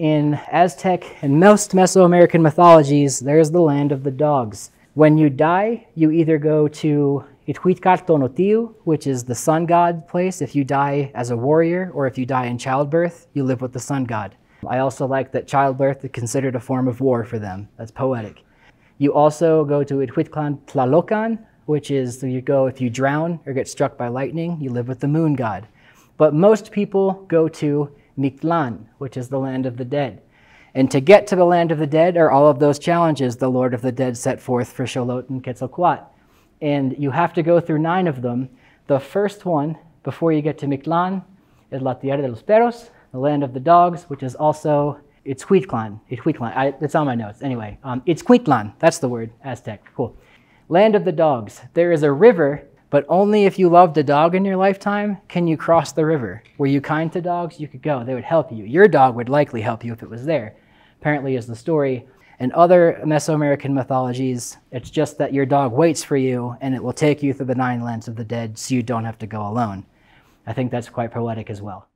in Aztec and most Mesoamerican mythologies, there's the land of the dogs. When you die, you either go to Ithuitcartonotiu, which is the sun god place. If you die as a warrior or if you die in childbirth, you live with the sun god. I also like that childbirth is considered a form of war for them. That's poetic. You also go to Ithuitclan Tlalocan, which is you go if you drown or get struck by lightning, you live with the moon god. But most people go to Mictlan, which is the land of the dead. And to get to the land of the dead are all of those challenges the Lord of the Dead set forth for Xolotl and Quetzalcoatl. And you have to go through nine of them. The first one, before you get to Mictlan, is La Tierra de los Perros, the land of the dogs, which is also it's Huitlan. It's Huitlan. I, it's on my notes. Anyway, um, it's Huitlan. That's the word. Aztec. Cool. Land of the dogs. There is a river, but only if you loved a dog in your lifetime can you cross the river. Were you kind to dogs? You could go. They would help you. Your dog would likely help you if it was there. Apparently, is the story. In other Mesoamerican mythologies, it's just that your dog waits for you and it will take you through the nine lands of the dead so you don't have to go alone. I think that's quite poetic as well.